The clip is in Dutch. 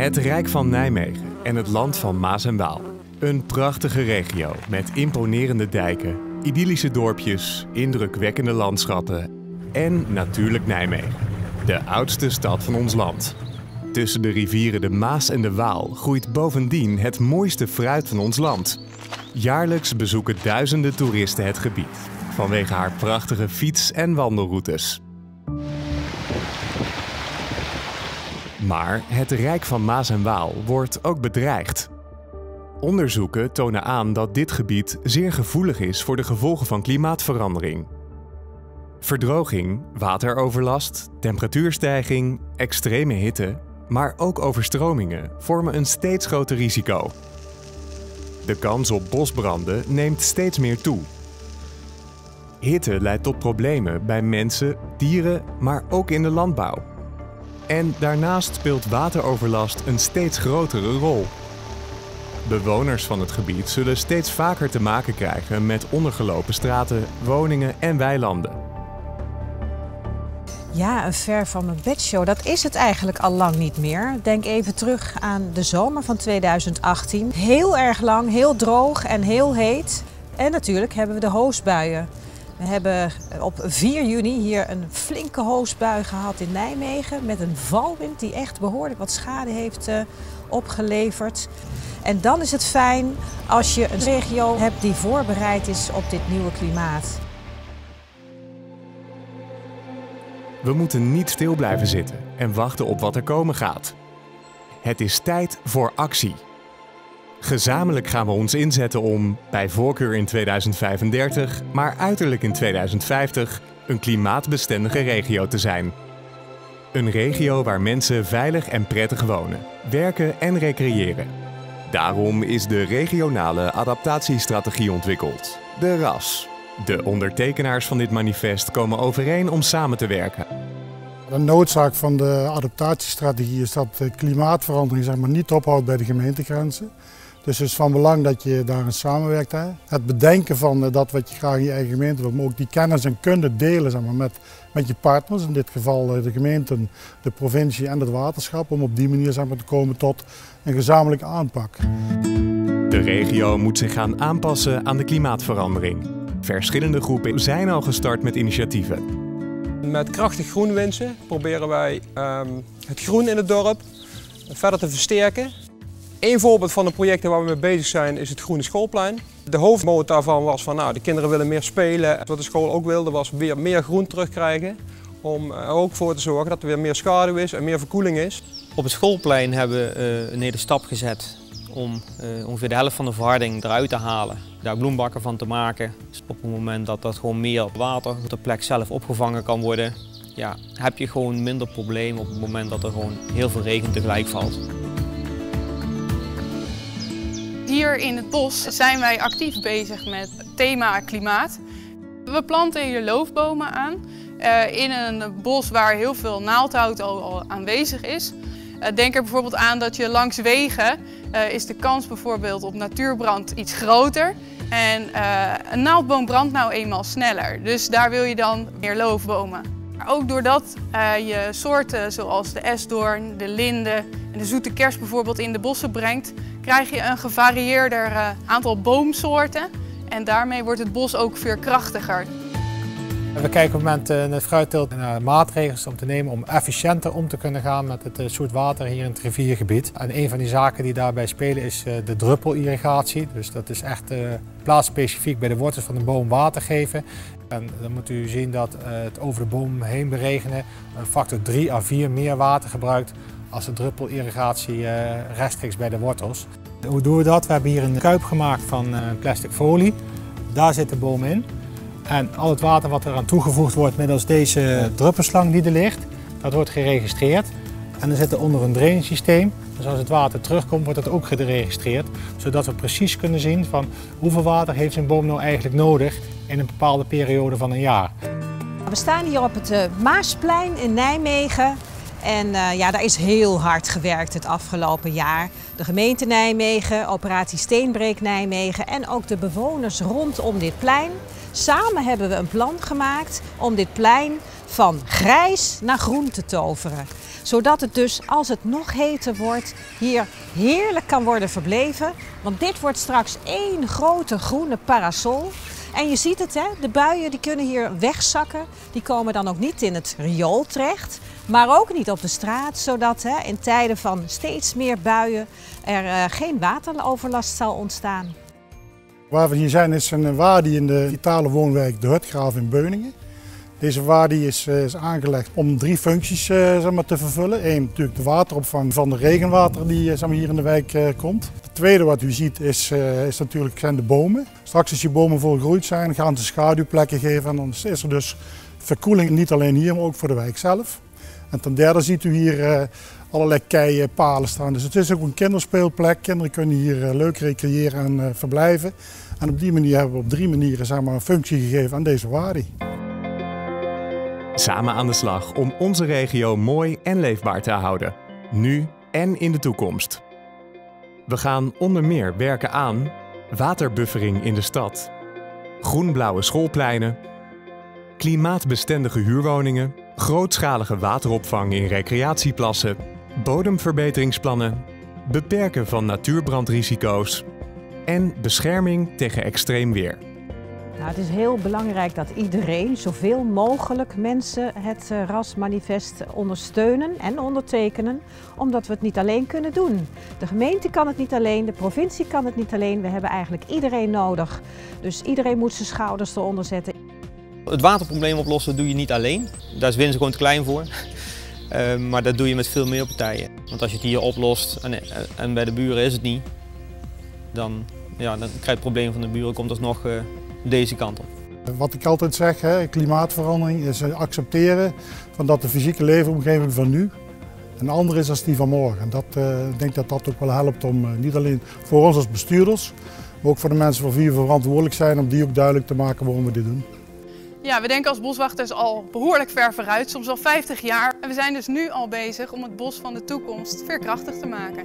Het Rijk van Nijmegen en het land van Maas en Waal. Een prachtige regio met imponerende dijken, idyllische dorpjes, indrukwekkende landschappen en natuurlijk Nijmegen, de oudste stad van ons land. Tussen de rivieren de Maas en de Waal groeit bovendien het mooiste fruit van ons land. Jaarlijks bezoeken duizenden toeristen het gebied vanwege haar prachtige fiets- en wandelroutes. Maar het Rijk van Maas en Waal wordt ook bedreigd. Onderzoeken tonen aan dat dit gebied zeer gevoelig is voor de gevolgen van klimaatverandering. Verdroging, wateroverlast, temperatuurstijging, extreme hitte, maar ook overstromingen vormen een steeds groter risico. De kans op bosbranden neemt steeds meer toe. Hitte leidt tot problemen bij mensen, dieren, maar ook in de landbouw. En daarnaast speelt wateroverlast een steeds grotere rol. Bewoners van het gebied zullen steeds vaker te maken krijgen met ondergelopen straten, woningen en weilanden. Ja, een ver van mijn bedshow, dat is het eigenlijk al lang niet meer. Denk even terug aan de zomer van 2018. Heel erg lang, heel droog en heel heet. En natuurlijk hebben we de hoosbuien. We hebben op 4 juni hier een flinke hoosbui gehad in Nijmegen met een valwind die echt behoorlijk wat schade heeft uh, opgeleverd. En dan is het fijn als je een regio hebt die voorbereid is op dit nieuwe klimaat. We moeten niet stil blijven zitten en wachten op wat er komen gaat. Het is tijd voor actie. Gezamenlijk gaan we ons inzetten om, bij voorkeur in 2035, maar uiterlijk in 2050, een klimaatbestendige regio te zijn. Een regio waar mensen veilig en prettig wonen, werken en recreëren. Daarom is de regionale adaptatiestrategie ontwikkeld, de RAS. De ondertekenaars van dit manifest komen overeen om samen te werken. De noodzaak van de adaptatiestrategie is dat de klimaatverandering zeg maar, niet ophoudt bij de gemeentegrenzen. Dus het is van belang dat je daarin samenwerkt. Hè. Het bedenken van eh, dat wat je graag in je eigen gemeente wil, maar ook die kennis en kunde delen zeg maar, met, met je partners. In dit geval eh, de gemeenten, de provincie en het waterschap. Om op die manier zeg maar, te komen tot een gezamenlijke aanpak. De regio moet zich gaan aanpassen aan de klimaatverandering. Verschillende groepen zijn al gestart met initiatieven. Met krachtig groenwinsen proberen wij um, het groen in het dorp verder te versterken. Een voorbeeld van de projecten waar we mee bezig zijn is het Groene Schoolplein. De hoofdmoot daarvan was van nou, de kinderen willen meer spelen. Wat de school ook wilde was weer meer groen terugkrijgen. Om er ook voor te zorgen dat er weer meer schaduw is en meer verkoeling is. Op het schoolplein hebben we uh, een hele stap gezet om uh, ongeveer de helft van de verharding eruit te halen. Daar bloembakken van te maken. Dus op het moment dat dat gewoon meer water op de plek zelf opgevangen kan worden, ja, heb je gewoon minder problemen op het moment dat er gewoon heel veel regen tegelijk valt. In het bos zijn wij actief bezig met thema klimaat. We planten hier loofbomen aan uh, in een bos waar heel veel naaldhout al, aanwezig is. Uh, denk er bijvoorbeeld aan dat je langs wegen uh, is de kans bijvoorbeeld op natuurbrand iets groter. En een naaldboom brandt nou eenmaal sneller, dus daar wil je dan meer loofbomen. Maar ook doordat je soorten zoals de esdoorn, de linde en de zoete kers bijvoorbeeld in de bossen brengt, krijg je een gevarieerder uh, aantal boomsoorten en daarmee wordt het bos ook veerkrachtiger. We kijken op het moment in het fruitteelt naar maatregelen om te nemen om efficiënter om te kunnen gaan met het soort water hier in het riviergebied. En een van die zaken die daarbij spelen is de druppelirrigatie. Dus dat is echt plaatsspecifiek bij de wortels van de boom water geven. En dan moet u zien dat het over de boom heen beregenen een factor 3 à 4 meer water gebruikt als de druppelirrigatie rechtstreeks bij de wortels. Hoe doen we dat? We hebben hier een kuip gemaakt van plastic folie. Daar zit de boom in. En al het water wat eraan toegevoegd wordt middels deze druppelslang die er ligt, dat wordt geregistreerd. En er zit onder een drainingssysteem. Dus als het water terugkomt, wordt dat ook geregistreerd. Zodat we precies kunnen zien van hoeveel water heeft een boom nou eigenlijk nodig in een bepaalde periode van een jaar. We staan hier op het Maasplein in Nijmegen. En uh, ja, daar is heel hard gewerkt het afgelopen jaar. De gemeente Nijmegen, operatie Steenbreek Nijmegen en ook de bewoners rondom dit plein. Samen hebben we een plan gemaakt om dit plein van grijs naar groen te toveren. Zodat het dus, als het nog heter wordt, hier heerlijk kan worden verbleven. Want dit wordt straks één grote groene parasol. En je ziet het, hè? de buien die kunnen hier wegzakken. Die komen dan ook niet in het riool terecht, maar ook niet op de straat. Zodat hè, in tijden van steeds meer buien er uh, geen wateroverlast zal ontstaan. Waar we hier zijn is een wadi in de vitale woonwijk De Hutgraaf in Beuningen. Deze wadi is, eh, is, aangelegd om drie functies zeg maar, te vervullen. Eén, natuurlijk de wateropvang van de regenwater die zeg maar, hier in de wijk komt. Het tweede wat u ziet is, is natuurlijk zijn de bomen. Straks als die bomen volgroeid zijn, gaan ze schaduwplekken geven. En dan is er dus verkoeling niet alleen hier, maar ook voor de wijk zelf. En ten derde ziet u hier allerlei keien, palen staan. Dus het is ook een kinderspeelplek. Kinderen kunnen hier leuk recreëren en verblijven. En op die manier hebben we op drie manieren zeg maar, een functie gegeven aan deze wadi. Samen aan de slag om onze regio mooi en leefbaar te houden, nu en in de toekomst. We gaan onder meer werken aan waterbuffering in de stad, groenblauwe schoolpleinen, klimaatbestendige huurwoningen, grootschalige wateropvang in recreatieplassen, bodemverbeteringsplannen, beperken van natuurbrandrisico's en bescherming tegen extreem weer. Nou, het is heel belangrijk dat iedereen, zoveel mogelijk mensen, het eh, rasmanifest ondersteunen en ondertekenen, omdat we het niet alleen kunnen doen. De gemeente kan het niet alleen, de provincie kan het niet alleen. We hebben eigenlijk iedereen nodig. Dus iedereen moet zijn schouders eronder zetten. Het waterprobleem oplossen doe je niet alleen. Daar is winst gewoon te klein voor. Uh, maar dat doe je met veel meer partijen. Want als je het hier oplost en, en bij de buren is het niet, dan, ja, dan krijg je het probleem van de buren komt alsnog uh, deze kant op. Wat ik altijd zeg, hè, klimaatverandering is accepteren van dat de fysieke leefomgeving van nu een andere is dan die van morgen. En dat, uh, ik denk dat dat ook wel helpt om uh, niet alleen voor ons als bestuurders, maar ook voor de mensen voor wie we verantwoordelijk zijn, om die ook duidelijk te maken waarom we dit doen. Ja, we denken als boswachters al behoorlijk ver vooruit, soms al 50 jaar. En we zijn dus nu al bezig om het bos van de toekomst veerkrachtig te maken.